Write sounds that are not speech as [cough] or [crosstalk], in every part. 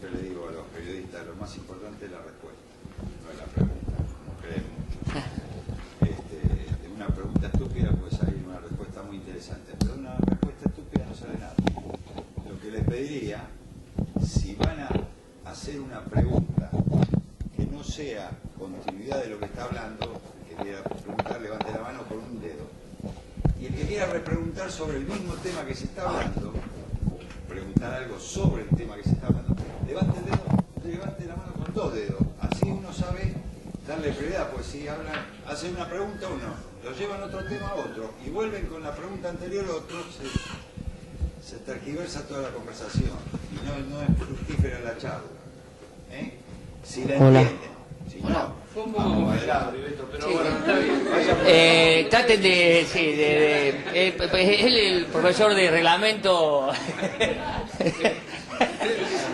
siempre le digo a los periodistas, lo más importante es la respuesta, no es la pregunta, como creemos. Este, de una pregunta estúpida puede salir una respuesta muy interesante, pero una respuesta estúpida no sale nada. Lo que les pediría, si van a hacer una pregunta que no sea continuidad de lo que está hablando, el que quiera preguntar levante la mano con un dedo. Y el que quiera repreguntar sobre el mismo tema que se está hablando, preguntar algo sobre el tema que se está hablando, levante el dedo, levante la mano con dos dedos. Así uno sabe darle prioridad, pues si hablan, hacen una pregunta uno, lo llevan otro tema a otro y vuelven con la pregunta anterior a otro, se, se tergiversa toda la conversación y no, no es fructífera la charla. ¿eh? Si la Hola. entienden, si no, vamos adelante. Eh, traten de, sí, de, de- eh, pues, él el profesor de reglamento. [laughs]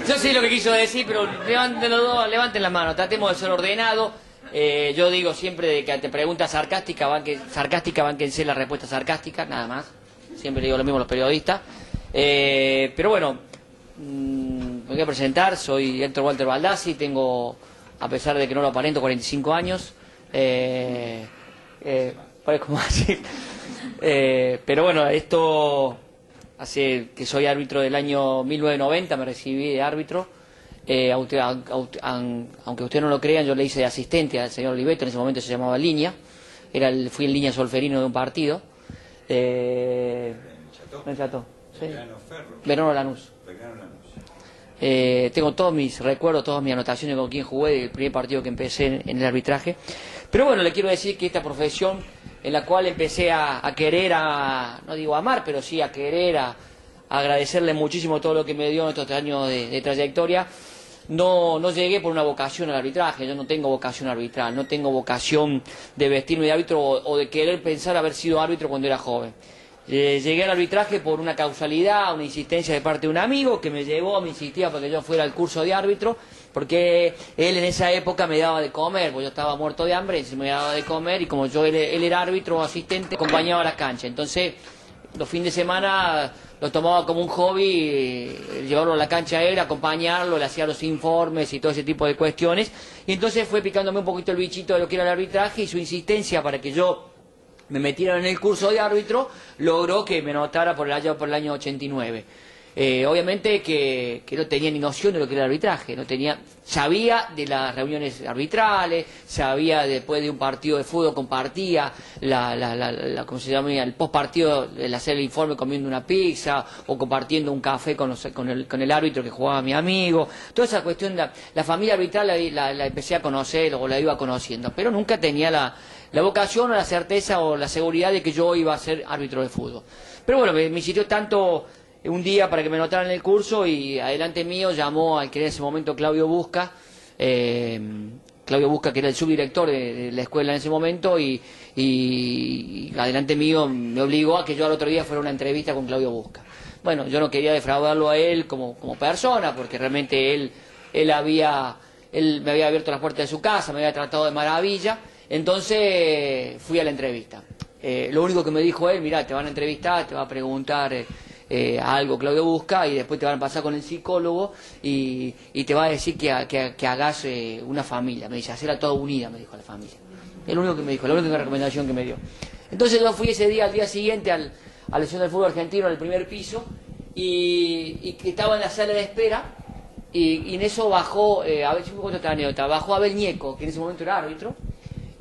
Yo sé lo que quiso decir, pero levanten los dos, levanten la mano, tratemos de ser ordenados. Eh, yo digo siempre de que ante preguntas sarcásticas, banque, sarcástica, banquense la respuesta sarcástica, nada más. Siempre digo lo mismo a los periodistas. Eh, pero bueno, mm, me voy a presentar, soy Héctor Walter Baldassi, tengo, a pesar de que no lo aparento, 45 años. Eh, eh, parezco más así. Eh, pero bueno, esto hace que soy árbitro del año 1990, me recibí de árbitro. Eh, aunque, aunque- aunque ustedes no lo crean, yo le hice de asistente al señor Oliveto, en ese momento se llamaba Línea. Era el, fui en línea solferino de un partido. Eh, en Verano Lanús. Eh, tengo todos mis recuerdos, todas mis anotaciones con quien jugué del primer partido que empecé en el arbitraje. Pero bueno, le quiero decir que esta profesión en la cual empecé a, querer, a, no digo amar, pero sí a querer, a, agradecerle muchísimo todo lo que me dio en estos años de, trayectoria, no, no llegué por una vocación al arbitraje, yo no tengo vocación arbitral, no tengo vocación de vestirme de árbitro o de querer pensar haber sido árbitro cuando era joven. Eh, llegué al arbitraje por una causalidad, una insistencia de parte de un amigo que me llevó, me insistía para que yo fuera al curso de árbitro, porque él en esa época me daba de comer, pues yo estaba muerto de hambre, me daba de comer y como yo él, él era árbitro o asistente, acompañaba a las canchas. Entonces, los fines de semana lo tomaba como un hobby, eh, llevarlo a la cancha a él, acompañarlo, le hacía los informes y todo ese tipo de cuestiones. Y entonces fue picándome un poquito el bichito de lo que era el arbitraje y su insistencia para que yo me metieron en el curso de árbitro, logró que me notara por el año, por el año 89. Eh, obviamente que, que no tenía ni noción de lo que era el arbitraje, no tenía, sabía de las reuniones arbitrales, sabía después de un partido de fútbol, compartía la, la, la, la- ¿cómo se llama? el post partido, el hacer el informe comiendo una pizza o compartiendo un café con, los- con, el, con el árbitro que jugaba mi amigo, toda esa cuestión, la, la familia arbitral la empecé a conocer o la iba conociendo, pero nunca tenía la, la vocación o la certeza o la seguridad de que yo iba a ser árbitro de fútbol. Pero bueno, me, me tanto un día para que me notaran el curso y adelante mío llamó al que en ese momento Claudio Busca, eh, Claudio Busca que era el subdirector de, la escuela en ese momento y, adelante mío me obligó a que yo al otro día fuera una entrevista con Claudio Busca. Bueno, yo no quería defraudarlo a él como, como persona porque realmente él, él había él me había abierto las puertas de su casa, me había tratado de maravilla, entonces fui a la entrevista. Eh, lo único que me dijo él, mira, te van a entrevistar, te va a preguntar eh, eh, algo Claudio Busca y después te van a pasar con el psicólogo y, te va a decir que, que, que hagas eh, una familia. Me dice, hacerla toda unida, me dijo la familia. Es lo único que me dijo, la única recomendación que me dio. Entonces yo fui ese día, al día siguiente, al, a la del fútbol argentino, al primer piso, y, que estaba en la sala de espera, y, y en eso bajó, eh, a ver si me cuento esta anécdota, bajó Abel Ñeco, que en ese momento era árbitro,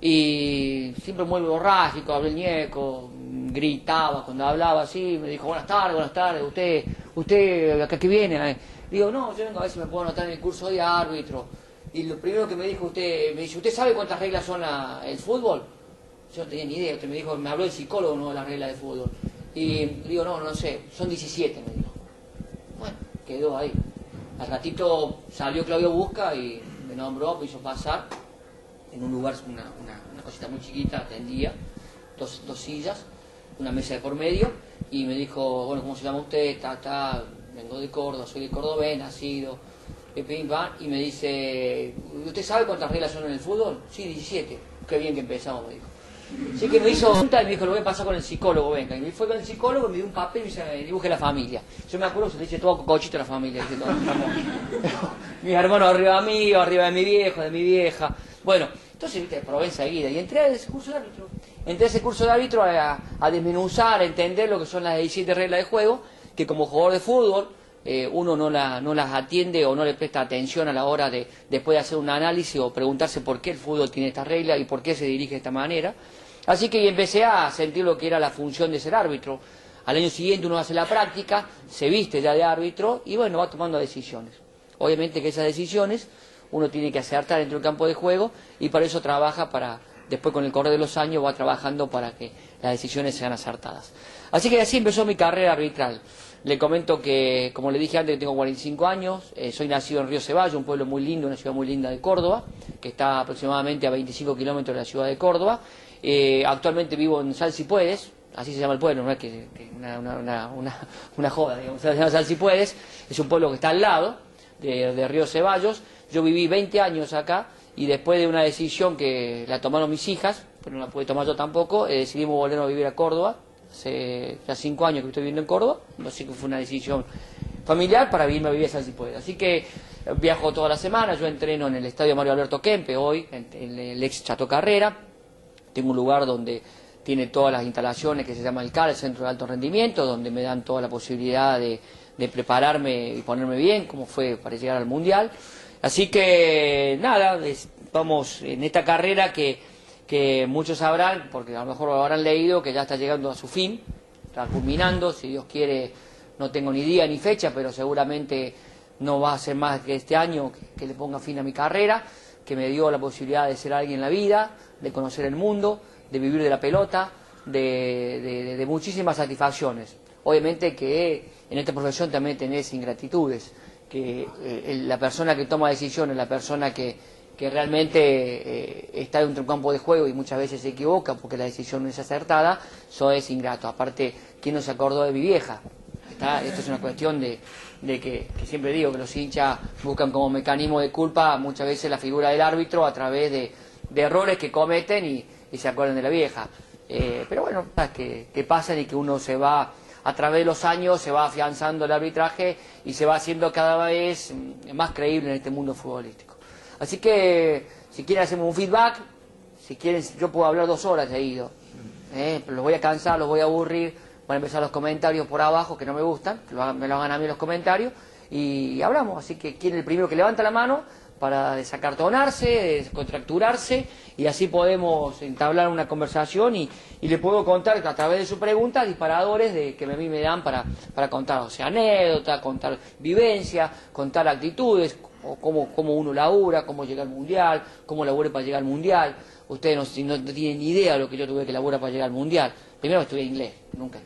y siempre muy borrágico, Abel Ñeco, gritaba cuando hablaba así, me dijo, buenas tardes, buenas tardes, usted, usted, acá que viene, Eh, digo, no, yo vengo a ver si me puedo anotar en el curso de árbitro, y lo primero que me dijo usted, me dice, ¿usted sabe cuántas reglas son el fútbol? Yo no tenía ni idea, usted me dijo, me habló el psicólogo, no las reglas de fútbol, y digo, no, no sé, son 17, me dijo. Bueno, quedó ahí. Al ratito salió Claudio Busca y me nombró, me hizo pasar en un lugar, una, una, cosita muy chiquita, atendía, dos, dos sillas, una mesa de por medio, y me dijo, bueno, ¿cómo se llama usted? Ta, ta, vengo de Córdoba, soy de Cordobés, nacido, y me dice, ¿usted sabe cuántas reglas son en el fútbol? Sí, 17. Qué bien que empezamos, me dijo. Así que me hizo junta y me dijo, lo voy a pasar con el psicólogo, venga. Y me fue con el psicólogo, me dio un papel y me dice, dibuje la familia. Yo me acuerdo se le dice todo cocochito a la familia. Dice, todo, [laughs] mis hermanos arriba mío, arriba de mi viejo, de mi vieja. Bueno, entonces, viste, probé enseguida. Y entré a ese curso de árbitro. Entré a ese curso de árbitro a, a desmenuzar, a entender lo que son las 17 reglas de juego, que como jugador de fútbol eh, uno no, la, no las atiende o no le presta atención a la hora de después de hacer un análisis o preguntarse por qué el fútbol tiene esta regla y por qué se dirige de esta manera. Así que empecé a sentir lo que era la función de ser árbitro. Al año siguiente uno hace la práctica, se viste ya de árbitro y bueno, va tomando decisiones. Obviamente que esas decisiones uno tiene que acertar dentro del campo de juego y para eso trabaja para, después con el correr de los años va trabajando para que las decisiones sean acertadas. Así que así empezó mi carrera arbitral. Le comento que, como le dije antes, tengo 45 años, eh, soy nacido en Río Ceballos, un pueblo muy lindo, una ciudad muy linda de Córdoba, que está aproximadamente a 25 kilómetros de la ciudad de Córdoba. Eh, actualmente vivo en Salsipuedes, así se llama el pueblo, no es que, una, una, una, una, joda, digamos, [laughs] se llama Salsipuedes, es un pueblo que está al lado de, de Río Ceballos. Yo viví 20 años acá y después de una decisión que la tomaron mis hijas, pero no la pude tomar yo tampoco, eh, decidimos volver a vivir a Córdoba hace ya cinco años que estoy viviendo en Córdoba, sé que fue una decisión familiar para irme a vivir a San Puede. Así que eh, viajo toda la semana, yo entreno en el estadio Mario Alberto Kempe hoy, en, el ex Chato Carrera, tengo un lugar donde tiene todas las instalaciones que se llama el CAR, el Centro de Alto Rendimiento, donde me dan toda la posibilidad de, prepararme y ponerme bien, como fue para llegar al Mundial. Así que nada, vamos en esta carrera que que muchos sabrán, porque a lo mejor lo habrán leído, que ya está llegando a su fin, está culminando, si Dios quiere, no tengo ni día ni fecha, pero seguramente no va a ser más que este año que, le ponga fin a mi carrera, que me dio la posibilidad de ser alguien en la vida, de conocer el mundo, de vivir de la pelota, de, muchísimas satisfacciones. Obviamente que en esta profesión también tenés ingratitudes, que eh, la persona que toma decisiones, la persona que, que realmente eh, está dentro de un campo de juego y muchas veces se equivoca porque la decisión no es acertada, eso es ingrato. Aparte, ¿quién no se acordó de mi vieja? Esto es una cuestión de, que, siempre digo que los hinchas buscan como mecanismo de culpa muchas veces la figura del árbitro a través de, errores que cometen y, se acuerdan de la vieja. Eh, pero bueno, que, que pasan y que uno se va, a través de los años, se va afianzando el arbitraje y se va haciendo cada vez más creíble en este mundo futbolístico. Así que, si quieren, hacemos un feedback. Si quieren, yo puedo hablar dos horas de ido. ¿eh? Los voy a cansar, los voy a aburrir. Van a empezar los comentarios por abajo que no me gustan, me lo hagan a mí los comentarios. Y hablamos. Así que, ¿quién es el primero que levanta la mano? Para desacartonarse, descontracturarse y así podemos entablar una conversación y, le puedo contar a través de su pregunta disparadores de, que a mí me dan para, para contar, o sea, anécdotas, contar vivencia, contar actitudes, o cómo, cómo uno labura, cómo llega al mundial, cómo labura para llegar al mundial. Ustedes no, no, tienen ni idea de lo que yo tuve que laburar para llegar al mundial. Primero estudié inglés, nunca.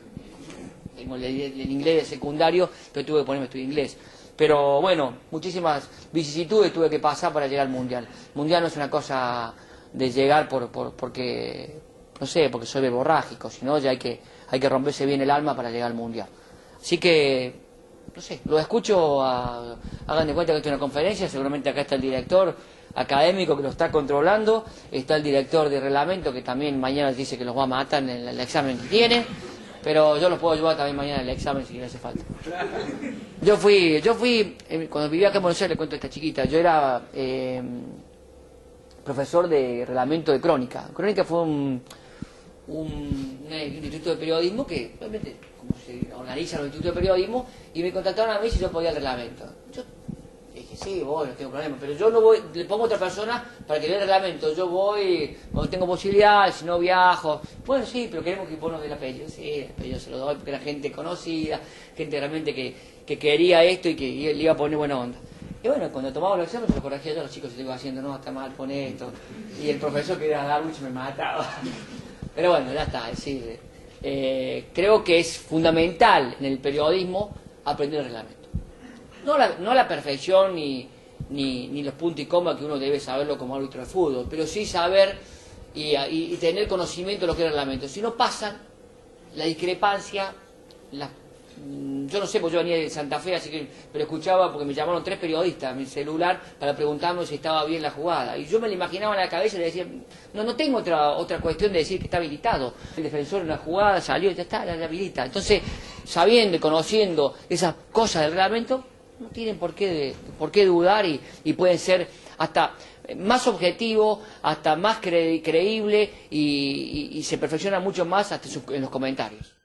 Tengo el, inglés de secundario, pero tuve que ponerme a estudiar inglés. Pero bueno, muchísimas vicisitudes tuve que pasar para llegar al mundial. Mundial no es una cosa de llegar por, por, porque, no sé, porque soy beborrágico, sino ya hay que, hay que romperse bien el alma para llegar al mundial. Así que no sé, lo escucho, hagan de cuenta que esto es una conferencia, seguramente acá está el director académico que lo está controlando, está el director de reglamento que también mañana dice que los va a matar en el, examen que tiene, pero yo los puedo ayudar también mañana en el examen si le hace falta. Yo fui, yo fui, eh, cuando vivía acá en Buenos Aires, le cuento a esta chiquita, yo era eh, profesor de reglamento de crónica. Crónica fue un, un, instituto de periodismo que realmente como se organiza los institutos de periodismo y me contactaron a mí si yo podía el reglamento. Yo sí, voy, no tengo problema, pero yo no voy, le pongo a otra persona para que vea el reglamento, yo voy cuando tengo posibilidad, si no viajo. Bueno, sí, pero queremos que vos nos el apellido. Sí, el apellido se lo doy porque era gente conocida, gente realmente que, que quería esto y que le iba a poner buena onda. Y bueno, cuando tomaba los exámenes, lo corregía yo a los chicos, se iba haciendo, no, está mal, pon esto. Y el profesor que era dar mucho me mataba. [laughs] Pero bueno, ya está, es decir, eh, creo que es fundamental en el periodismo aprender el reglamento. No la, no la perfección ni, ni, los puntos y comas que uno debe saberlo como árbitro de fútbol, pero sí saber y, tener conocimiento de lo que es el reglamento. Si no pasa, la discrepancia, las mm, yo no sé, porque yo venía de Santa Fe, así que, pero escuchaba porque me llamaron tres periodistas a mi celular para preguntarme si estaba bien la jugada. Y yo me lo imaginaba en la cabeza y le decía, no, no tengo otra, otra cuestión de decir que está habilitado. El defensor en la jugada salió y ya está, la habilita. Entonces, sabiendo y conociendo esas cosas del reglamento, no tienen por qué, por qué dudar y, pueden ser hasta más objetivo, hasta más cre creíble y, se perfecciona mucho más hasta en los comentarios.